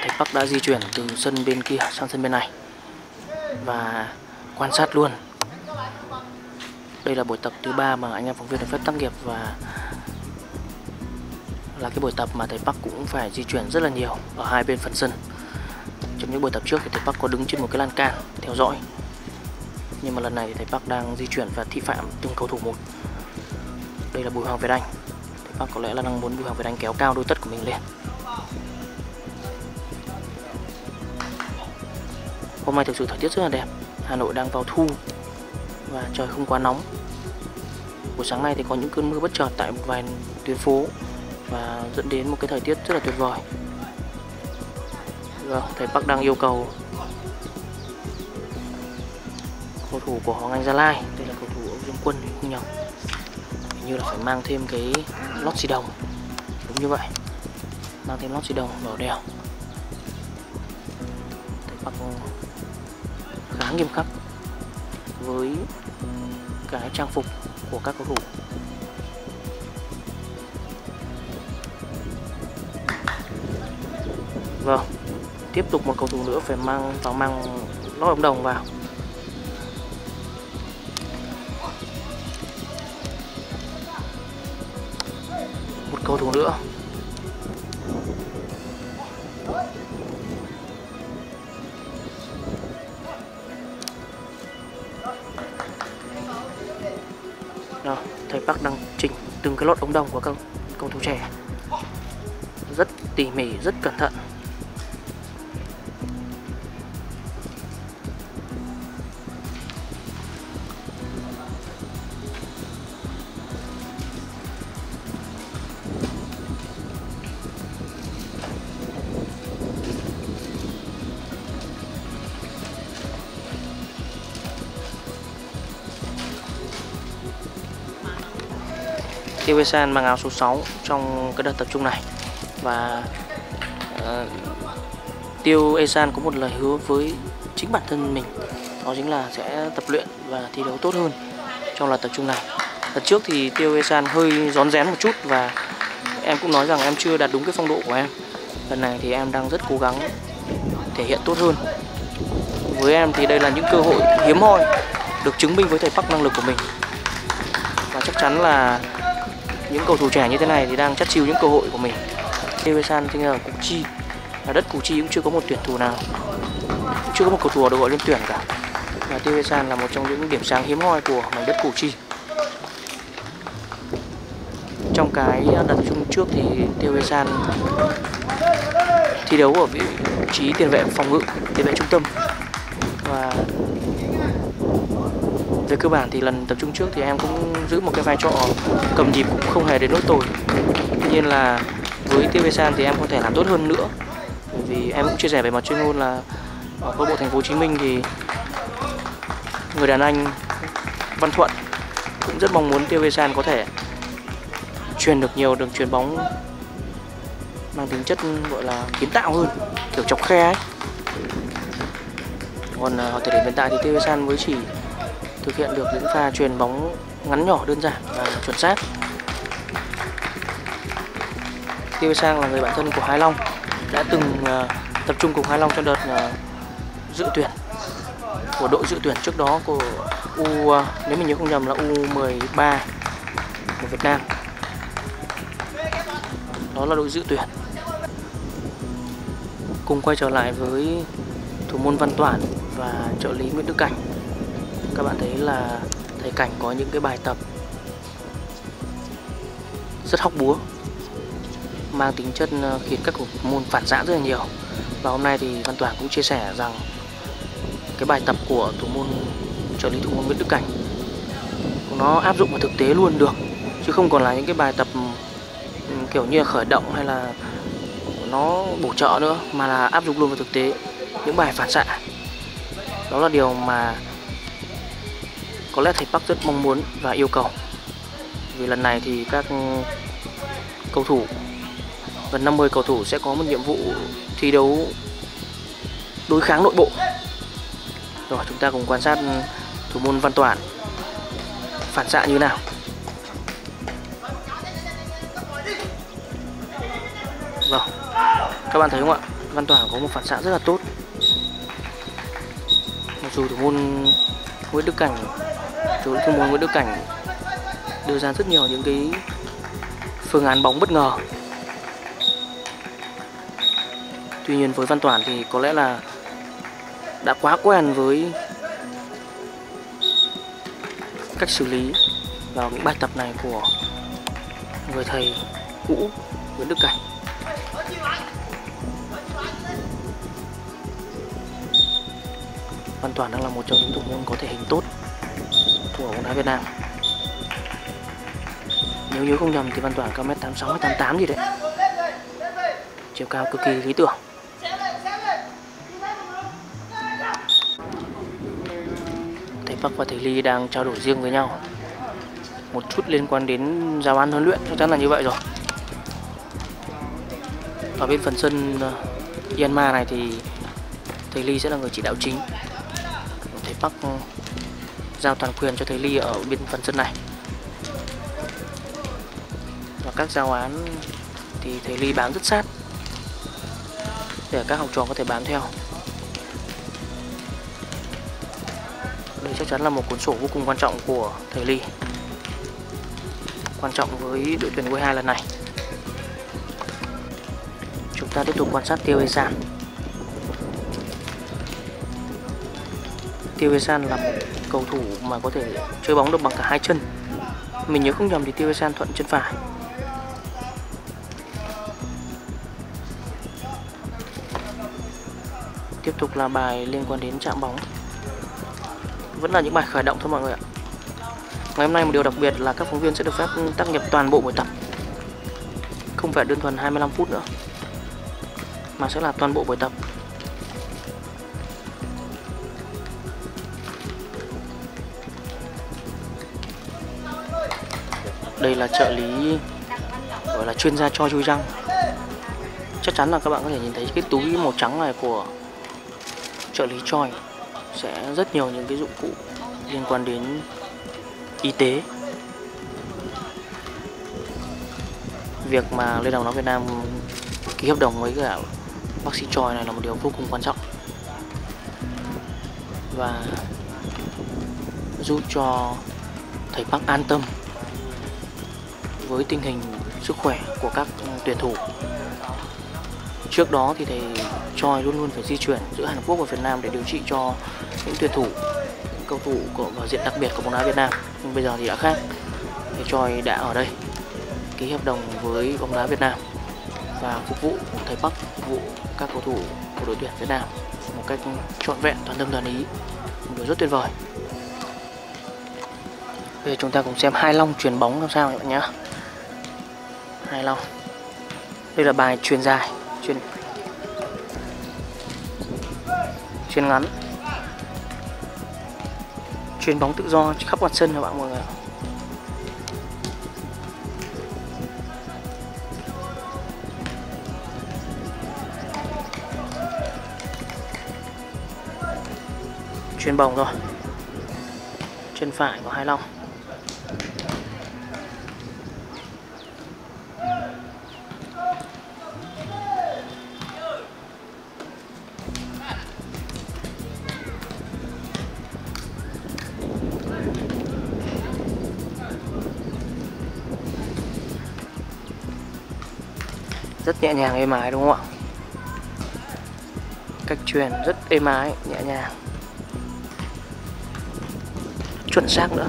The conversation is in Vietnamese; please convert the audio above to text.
thầy Bắc đã di chuyển từ sân bên kia sang sân bên này. Và quan sát luôn. Đây là buổi tập thứ ba mà anh em phóng viên được phép tác nghiệp và là cái buổi tập mà thầy Park cũng phải di chuyển rất là nhiều ở hai bên phần sân. Trong những buổi tập trước thì thầy Park có đứng trên một cái lan can theo dõi. Nhưng mà lần này thì thầy Park đang di chuyển và thị phạm từng cầu thủ một. Đây là Bùi Hoàng Việt Anh. Thầy Park có lẽ là đang muốn Bùi Hoàng Việt Anh kéo cao đôi tất của mình lên. Hôm nay thực sự thời tiết rất là đẹp. Hà Nội đang vào thu và trời không quá nóng. Buổi sáng nay thì có những cơn mưa bất chợt tại một vài tuyến phố và dẫn đến một cái thời tiết rất là tuyệt vời. Và thầy Bắc đang yêu cầu cầu thủ của Hoàng Anh Gia Lai, đây là cầu thủ ông Dương Quân không nhầm. Hình như là phải mang thêm cái lót xì đồng. Đúng như vậy. Mang thêm lót xì đồng vào đèo. Thầy Bắc khá nghiêm khắc với cái trang phục của các cầu thủ. Vâng Tiếp tục một cầu thủ nữa phải mang vào mang lót ống đồng vào. Một cầu thủ nữa. Đó, thầy bác đang chỉnh từng cái lót ống đồng của các cầu thủ trẻ. Rất tỉ mỉ, rất cẩn thận. Tiêu Esan mang áo số 6 trong cái đợt tập trung này. Và uh, Tiêu Esan có một lời hứa với chính bản thân mình. Đó chính là sẽ tập luyện và thi đấu tốt hơn trong lần tập trung này. Lần trước thì Tiêu Esan hơi rón rén một chút và em cũng nói rằng em chưa đạt đúng cái phong độ của em. Lần này thì em đang rất cố gắng thể hiện tốt hơn. Với em thì đây là những cơ hội hiếm hoi được chứng minh với thầy Park năng lực của mình. Và chắc chắn là những cầu thủ trẻ như thế này thì đang chắt chiu những cơ hội của mình. TV San là ở Củ Chi. Là đất Củ Chi cũng chưa có một tuyển thủ nào. Cũng chưa có một cầu thủ được gọi lên tuyển cả. Và TV là một trong những điểm sáng hiếm hoi của mảnh đất Củ Chi. Trong cái đợt chung trước thì TV San thi đấu ở vị trí tiền vệ phòng ngự, tiền vệ trung tâm. Và về cơ bản thì lần tập trung trước thì em cũng giữ một cái vai trò cầm nhịp cũng không hề đến nỗi tồi. Tuy nhiên là với TV San thì em có thể làm tốt hơn nữa. Bởi vì em cũng chia sẻ về mặt chuyên môn là ở câu bộ thành phố Hồ Chí Minh thì người đàn anh Văn Thuận cũng rất mong muốn TV San có thể truyền được nhiều đường truyền bóng mang tính chất, gọi là, kiến tạo hơn, kiểu chọc khe ấy. Còn ờ, ở thời điểm hiện tại thì TV San mới chỉ thực hiện được những pha truyền bóng ngắn nhỏ đơn giản và chuẩn xác. Tiêu Sang là người bạn thân của Hải Long đã từng uh, tập trung cùng Hải Long trong đợt uh, dự tuyển của đội dự tuyển trước đó của U uh, nếu mình nhớ không nhầm là U13 của Việt Nam. Đó là đội dự tuyển. Cùng quay trở lại với thủ môn Văn Toản và trợ lý Nguyễn Đức Cảnh các bạn thấy là thầy Cảnh có những cái bài tập rất hóc búa, mang tính chất ờ, khiến các môn phản giã rất là nhiều. Và hôm nay thì Văn Toàn cũng chia sẻ rằng cái bài tập của thủ môn, trợ lý thủ môn Nguyễn Đức Cảnh nó áp dụng vào thực tế luôn được, chứ không còn là những cái bài tập ừ, kiểu như là khởi động hay là nó bổ trợ nữa, mà là áp dụng luôn vào thực tế những bài phản xạ. Đó là điều mà có lẽ thầy Park rất mong muốn và yêu cầu. Vì lần này thì các cầu thủ, gần 50 cầu thủ sẽ có một nhiệm vụ thi đấu đối kháng nội bộ. Rồi, chúng ta cùng quan sát thủ môn Văn Toản phản xạ như nào. Vâng Các bạn thấy không ạ? Văn Toản có một phản xạ rất là tốt. Mặc dù thủ môn Nguyễn Đức Cảnh tôi cũng muốn Nguyễn Đức Cảnh đưa ra rất nhiều những cái phương án bóng bất ngờ Tuy nhiên với Văn Toản thì có lẽ là đã quá quen với cách xử lý vào những bài tập này của người thầy cũ Nguyễn Đức Cảnh. Văn Toàn đang là một trong những thủ môn có thể hình tốt của bóng đá Việt Nam. Nếu nhớ không nhầm thì Văn Toàn cao mét 86 88 gì đấy. Chiều cao cực kỳ lý tưởng. Thầy Park và thầy Ly đang trao đổi riêng với nhau một chút liên quan đến giáo án huấn luyện, chắc chắn là như vậy rồi ở bên phần sân ờ, Myanmar này thì thầy Ly sẽ là người chỉ đạo chính thầy Park giao toàn quyền cho thầy Ly ở bên phần sân này. Và các giao án thì thầy Ly bám rất sát, để các học trò có thể bám theo. Đây chắc chắn là một cuốn sổ vô cùng quan trọng của thầy Ly, quan trọng với đội tuyển U2 lần này. Chúng ta tiếp tục quan sát Tiêu Esan Tiêu Esan là một cầu thủ mà có thể chơi bóng được bằng cả hai chân. Mình nhớ không nhầm thì Tiêu san thuận chân phải. Tiếp tục là bài liên quan đến chạm bóng. Vẫn là những bài khởi động thôi mọi người ạ. Ngày hôm nay một điều đặc biệt là các phóng viên sẽ được phép tác nghiệp toàn bộ buổi tập. Không phải đơn thuần 25 phút nữa, Mà sẽ là toàn bộ buổi tập. Đây là trợ lý, gọi là chuyên gia cho chui răng Chắc chắn là các bạn có thể nhìn thấy cái túi màu trắng này của trợ lý choi. Sẽ rất nhiều những cái dụng cụ liên quan đến y tế. Việc mà Liên đoàn bóng Việt Nam ký hợp đồng với cả bác sĩ Choi này là một điều vô cùng quan trọng. Và giúp cho thầy bác an tâm với tình hình sức khỏe của các tuyển thủ. Trước đó thì thầy Choi luôn luôn phải di chuyển giữa Hàn Quốc và Việt Nam để điều trị cho những tuyển thủ, cầu thủ của vào diện đặc biệt của bóng đá Việt Nam. Nhưng bây giờ thì đã khác. Thầy Choi đã ở đây, ký hợp đồng với bóng đá Việt Nam và phục vụ thầy Bắc, phục vụ các cầu thủ của đội tuyển Việt Nam một cách trọn vẹn, toàn tâm toàn ý. Một điều rất tuyệt vời. Bây giờ chúng ta cùng xem hai long truyền bóng làm sao các bạn nhé hai long đây là bài truyền dài, truyền truyền ngắn. Truyền bóng tự do khắp mặt sân các bạn mọi người chuyền bóng rồi chân phải của Hai Long. Rất nhẹ nhàng êm ái, đúng không ạ? Cách truyền rất êm ái, nhẹ nhàng. Chuẩn xác nữa.